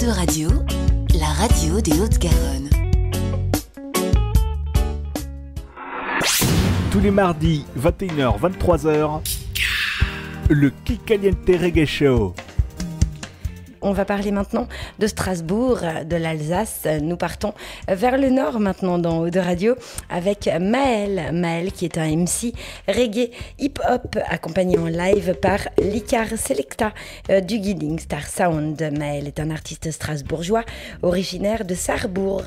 De Radio, la radio des Hautes-Garonne. Tous les mardis, 21h, 23h, le Kikaliente Reggae Show. On va parler maintenant de Strasbourg, de l'Alsace. Nous partons vers le nord maintenant dans Eau de Radio avec Maël. Maël qui est un MC reggae hip-hop accompagné en live par l'Icar Selecta euh, du Guiding Star Sound. Maël est un artiste strasbourgeois originaire de Sarrebourg.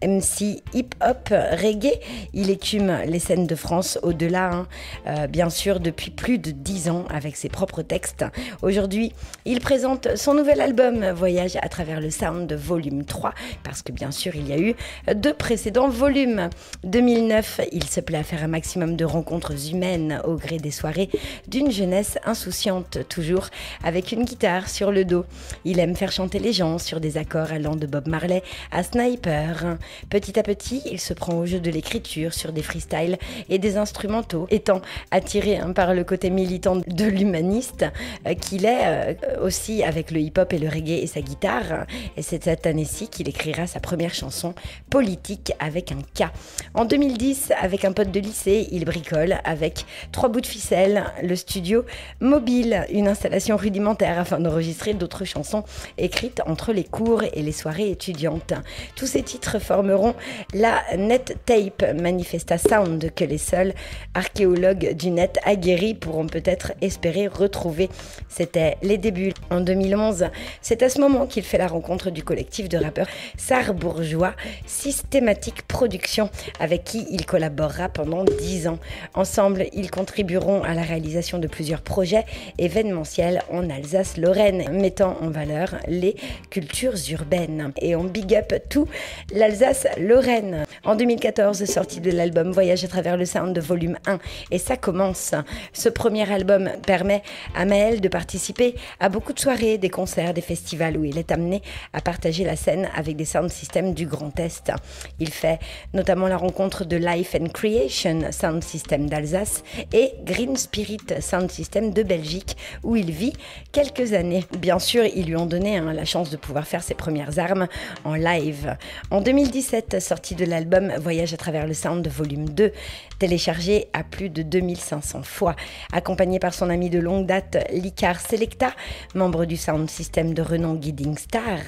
MC hip-hop reggae, il écume les scènes de France au-delà, hein. euh, bien sûr, depuis plus de dix ans avec ses propres textes. Aujourd'hui, il présente son nouvel album album Voyage à travers le sound volume 3, parce que bien sûr il y a eu deux précédents volumes. 2009, il se plaît à faire un maximum de rencontres humaines au gré des soirées d'une jeunesse insouciante, toujours avec une guitare sur le dos. Il aime faire chanter les gens sur des accords allant de Bob Marley à Sniper. Petit à petit, il se prend au jeu de l'écriture sur des freestyles et des instrumentaux, étant attiré hein, par le côté militant de l'humaniste euh, qu'il est euh, aussi avec le hip-hop et le reggae et sa guitare. Et c'est cette année-ci qu'il écrira sa première chanson politique avec un K. En 2010, avec un pote de lycée, il bricole avec trois bouts de ficelle le studio mobile, une installation rudimentaire afin d'enregistrer d'autres chansons écrites entre les cours et les soirées étudiantes. Tous ces titres formeront la Net Tape Manifesta Sound que les seuls archéologues du net aguerris pourront peut-être espérer retrouver. C'était les débuts. En 2011, c'est à ce moment qu'il fait la rencontre du collectif de rappeurs sarbourgeois Systématique Production, avec qui il collaborera pendant dix ans. Ensemble, ils contribueront à la réalisation de plusieurs projets événementiels en Alsace-Lorraine, mettant en valeur les cultures urbaines. Et on big up tout l'Alsace-Lorraine. En 2014, sortie de l'album Voyage à travers le sound de volume 1. Et ça commence. Ce premier album permet à Maël de participer à beaucoup de soirées, des concerts, des festivals où il est amené à partager la scène avec des sound systems du Grand Est. Il fait notamment la rencontre de Life and Creation Sound System d'Alsace et Green Spirit Sound System de Belgique où il vit quelques années. Bien sûr, ils lui ont donné hein, la chance de pouvoir faire ses premières armes en live. En 2017, sortie de l'album Voyage à travers le Sound volume 2, téléchargé à plus de 2500 fois, accompagné par son ami de longue date Licar Selecta, membre du Sound System de renom Guiding Star.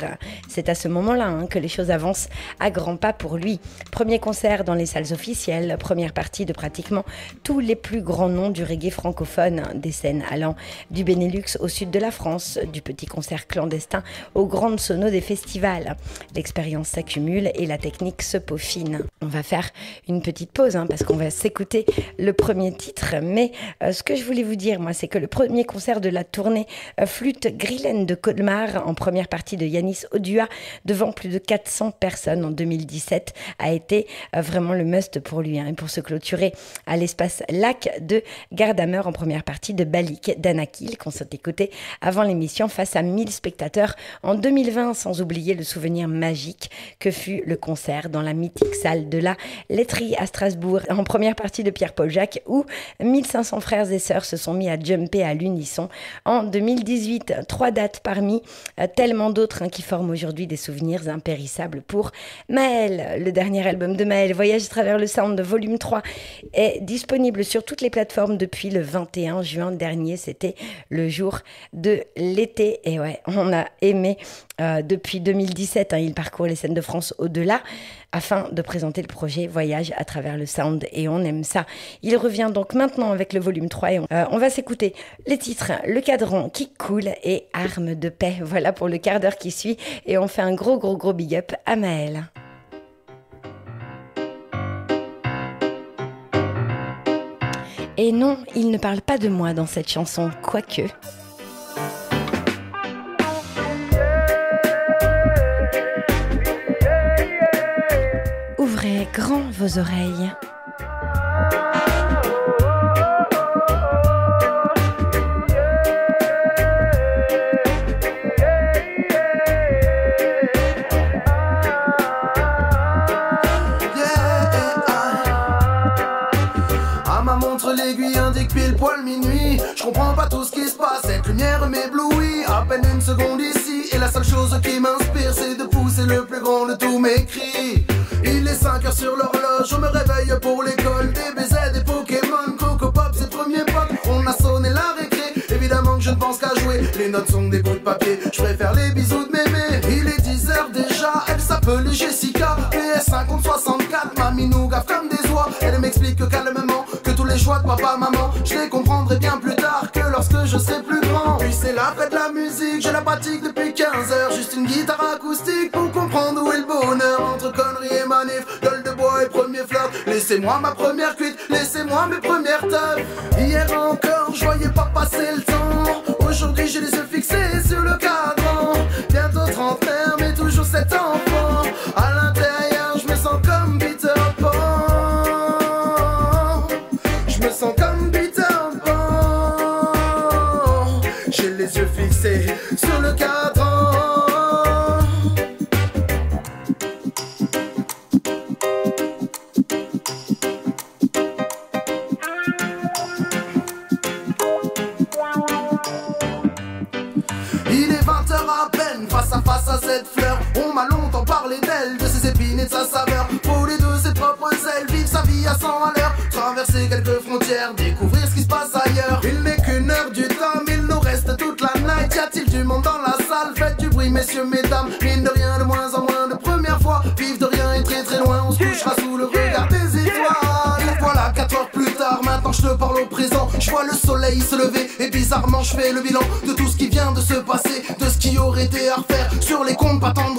C'est à ce moment-là hein, que les choses avancent à grands pas pour lui. Premier concert dans les salles officielles, première partie de pratiquement tous les plus grands noms du reggae francophone, des scènes allant du Benelux au sud de la France, du petit concert clandestin aux grandes sonos des festivals. L'expérience s'accumule et la technique se peaufine. On va faire une petite pause hein, parce qu'on va s'écouter le premier titre, mais euh, ce que je voulais vous dire, moi, c'est que le premier concert de la tournée euh, Flûte Grillen de Colmar en première partie de Yanis Odua devant plus de 400 personnes en 2017 a été euh, vraiment le must pour lui. Hein. et pour se clôturer à l'espace Lac de Gardamer en première partie de Balik d'Anakil qu'on s'est écouté avant l'émission face à 1000 spectateurs en 2020 sans oublier le souvenir magique que fut le concert dans la mythique salle de la laiterie à Strasbourg en première partie de Pierre-Paul Jacques où 1500 frères et sœurs se sont mis à jumper à l'unisson en 2018. Trois dates parmi euh, tellement d'autres hein, qui forment aujourd'hui des souvenirs impérissables pour Maël. Le dernier album de Maël, Voyage à travers le sound volume 3, est disponible sur toutes les plateformes depuis le 21 juin dernier. C'était le jour de l'été. Et ouais, on a aimé euh, depuis 2017. Hein, il parcourt les scènes de France au-delà afin de présenter le projet Voyage à travers le sound et on aime ça. Il revient donc maintenant avec le volume 3 et on, euh, on va s'écouter les titres Le cadran qui coule et Armes de paix. Voilà pour le quart d'heure qui suit et on fait un gros gros gros big up à Maël. Et non, il ne parle pas de moi dans cette chanson, quoique. Vos oreilles. Montre l'aiguille indique pile poil minuit Je comprends pas tout ce qui se passe. Cette lumière m'éblouit, à peine une seconde ici. Et la seule chose qui m'inspire, c'est de pousser le plus grand de tous mes cris. Il est 5 heures sur l'horloge, on me réveille pour l'école. Des BZ, des Pokémon, Coco Pop, c'est le premier pas. On a sonné la récré, évidemment que je ne pense qu'à jouer. Les notes sont des bouts de papier, je préfère les bisous de mémé. Il est 10 heures déjà, elle s'appelle Jessica. PS5 contre 64, mamie nous gaffe comme des oies. Elle m'explique calmement que tous les choix de papa, maman, je les comprendrai bien plus tard que lorsque je serai plus grand. Puis c'est la fête de la musique, je la pratique depuis 15 heures. Juste une guitare acoustique pour comprendre où est le bonheur. Entre conneries Laissez-moi ma première cuite, laissez-moi mes premières teufs. Hier encore, je voyais pas passer le temps. Aujourd'hui, j'ai les yeux fixés sur le cadran. Bientôt trentenaire, mais toujours cet enfant. À l'intérieur, je me sens comme Peter Pan. Je me sens comme Peter Pan. J'ai les yeux fixés sur le cadran. Vie à 100 à l'heure. Traverser quelques frontières, découvrir ce qui se passe ailleurs. Il n'est qu'une heure du temps, il nous reste toute la night. Y a-t-il du monde dans la salle? Faites du bruit, messieurs, mesdames. Mine de rien, de moins en moins de première fois. Vive de rien et très très loin, on se couchera sous le regard des étoiles. Voilà, 4 heures plus tard, maintenant je te parle au présent. Je vois le soleil se lever et bizarrement je fais le bilan de tout ce qui vient de se passer, de ce qui aurait été à refaire. Sur les comptes, pas tant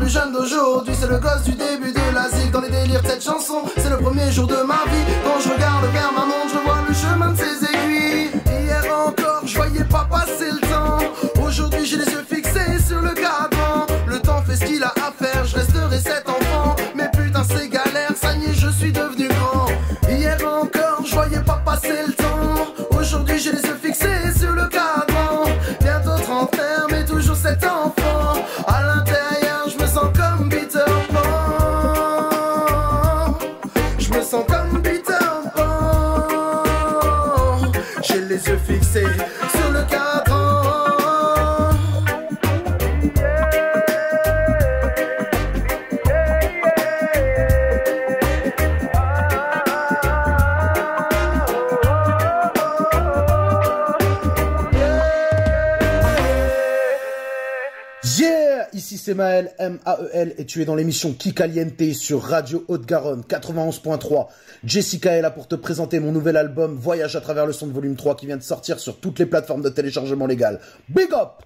Les jeunes d'aujourd'hui, c'est le gosse du début de la zig. Dans les délires de cette chanson, c'est le premier jour de ma vie. Quand je regarde vers ma montre, je vois le chemin de ses aiguilles. Hier encore, je voyais pas passer le temps. Aujourd'hui, j'ai les yeux fixés sur le cadran. Le temps fait ce qu'il a à faire, je resterai cet enfant. Mais putain, c'est galère, ça y est, je suis devenu grand. Hier encore, je voyais pas passer le temps. Aujourd'hui, j'ai les yeux Yeah Ici c'est Maël, M-A-E-L, et tu es dans l'émission Kikaliente sur Radio Haute-Garonne 91.3. Jessica est là pour te présenter mon nouvel album Voyage à travers le son de volume 3 qui vient de sortir sur toutes les plateformes de téléchargement légal. Big up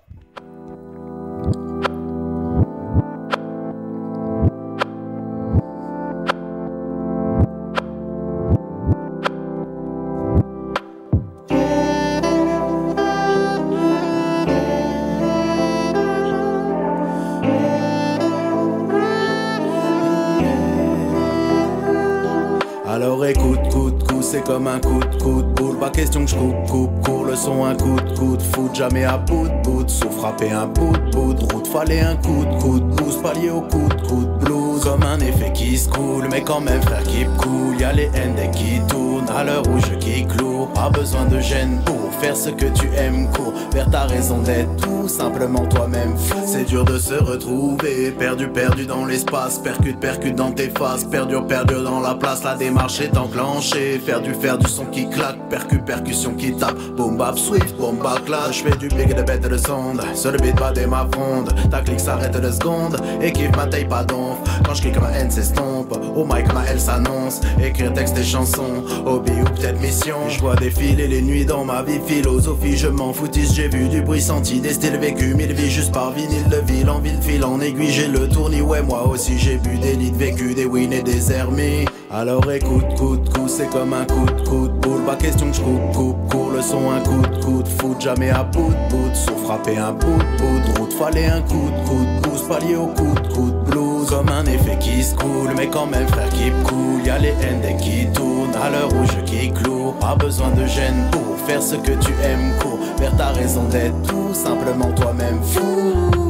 c'est comme un coup de coup de boule. Pas question que je coupe, coupe, court le son, un coup de coup de foot. Jamais à bout de bout, sous frapper un bout de bout de route. Fallait un coup de coup de boost, pallier au coup de coup de blues. Comme un effet qui se coule, mais quand même frère qui cool. Y a les ND qui tournent à l'heure où je qui cloue. Pas besoin de gêne pour faire ce que tu aimes, cours vers ta raison d'être, tout simplement toi-même. C'est dur de se retrouver, perdu, perdu dans l'espace, percute, percute dans tes faces, perdu, perdu dans la place, la démarche est enclenchée, faire du faire du son qui claque, percu, percussion qui tape, boom bap swift, boom bap clash, je fais du big de bête de sonde, le beat pas des ma fronde, ta clique s'arrête de secondes, et ma taille pas d'ombre, quand je clique ma haine s'estompe, au mic ma elle s'annonce, écrire texte et chansons, hobby ou peut-être mission, je vois défiler les nuits dans ma vie, philosophie, je m'en foutisse, j'ai vu du bruit senti, des styles vécus, mille vies. Juste par vinyle de ville en ville, fil en aiguille, j'ai le tournis, ouais moi aussi j'ai bu des lits vécus, des wins et des hermies. Alors écoute, coup de coup, c'est comme un coup de coup de boule, pas question que je coupe, coupe, le son, un coup de coup de foot, jamais à bout de bout, sauf frapper un bout de bout. Route, fallait un coup de coup de pouce, pallier au coup de coup de blues, comme un effet qui se coule, mais quand même frère qui cool, y a les ND qui tournent, à l'heure où je qui cloue, pas besoin de gêne pour faire ce que tu aimes, cours. Vers ta raison d'être, tout simplement toi-même fou.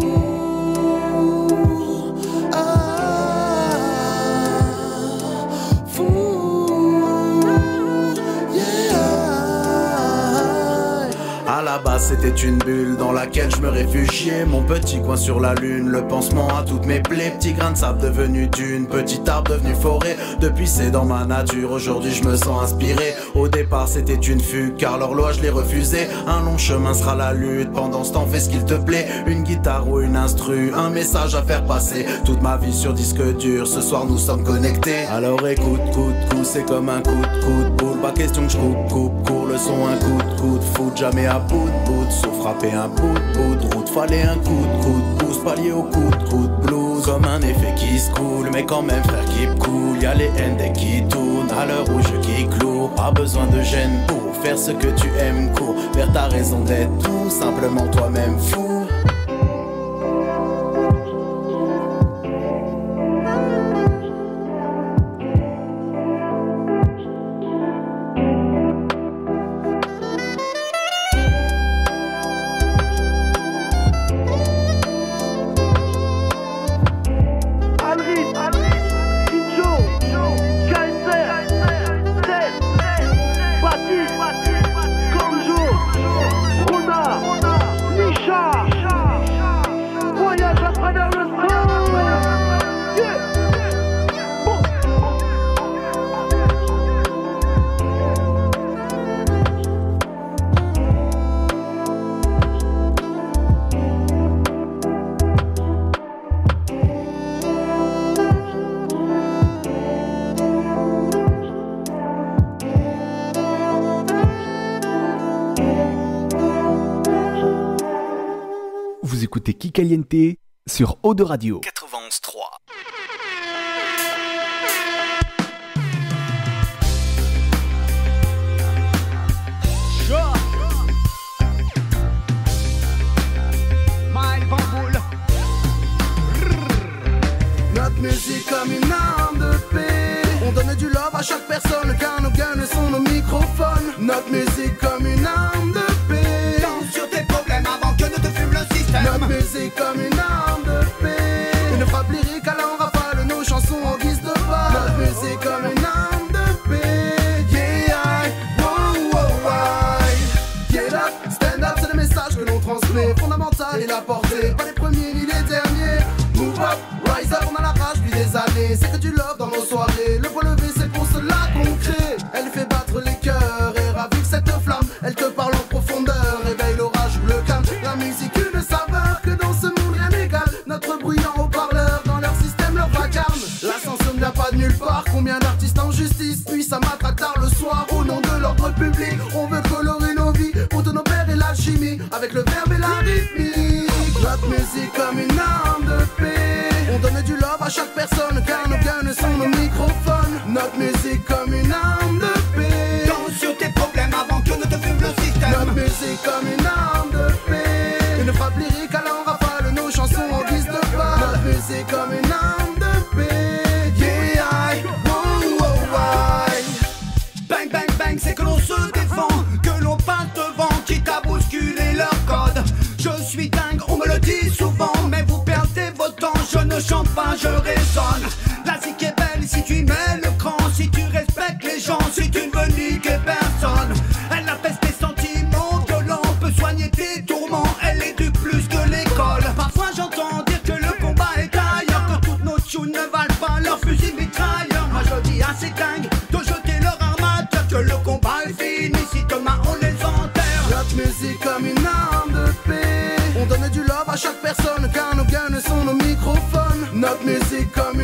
Là-bas c'était une bulle dans laquelle je me réfugiais. Mon petit coin sur la lune, le pansement à toutes mes plaies. Petit grain de sable devenu dune, petit arbre devenu forêt. Depuis c'est dans ma nature, aujourd'hui je me sens inspiré. Au départ c'était une fugue, car l'horloge l'ai refusé. Un long chemin sera la lutte, pendant ce temps fais ce qu'il te plaît. Une guitare ou une instru, un message à faire passer. Toute ma vie sur disque dur, ce soir nous sommes connectés. Alors écoute, coup de coup, c'est comme un coup de coup de boule. Pas question que je coupe, coupe, court le son, un coup de coup de foot. Jamais à bout bout, frapper un bout de bout de route. Fallait un coup de coup de pouce, pallier au coup de coup de blues. Comme un effet qui se coule, mais quand même frère qui cool. Y a les ND qui tournent à l'heure où je qui cloue. Pas besoin de gêne pour faire ce que tu aimes, cours vers ta raison d'être tout simplement toi-même fou. Vous écoutez Kikaliente sur Eau de Radio. 91.3. Notre musique comme une arme de paix. On donne du love à chaque personne car nos guns sont nos microphones. Notre musique comme une arme de paix. On veut colorer nos vies pour de nos pères et l'alchimie avec le verbe et la rythmique. Notre musique comme une arme de paix. On donne du love à chaque personne car nos guns sont nos microphones. Notre musique comme une arme de paix. Danse sur tes problèmes avant que ne te fume le Notre système. musique comme une arme de paix. Notre musique comme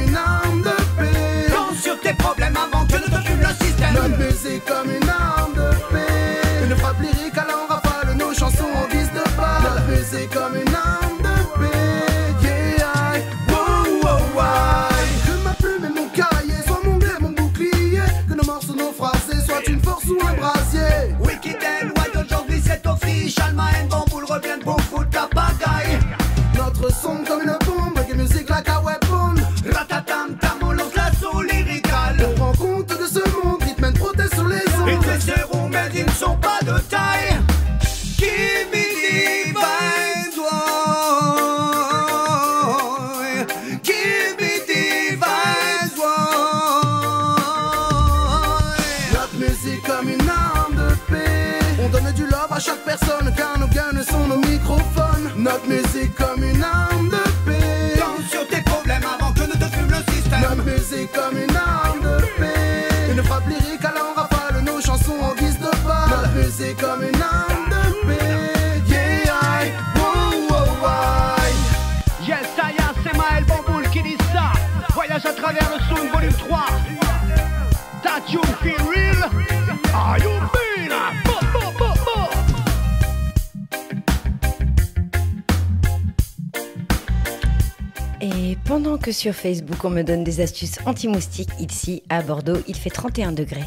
Notre musique comme une arme de paix. On donne du love à chaque personne car nos Notre musique comme une arme de paix. Danse sur tes problèmes avant que ne te fume le système. Notre musique comme une Le son, volume 3. That you feel real? Are you bo. Et pendant que sur Facebook on me donne des astuces anti-moustiques, ici à Bordeaux il fait 31 degrés.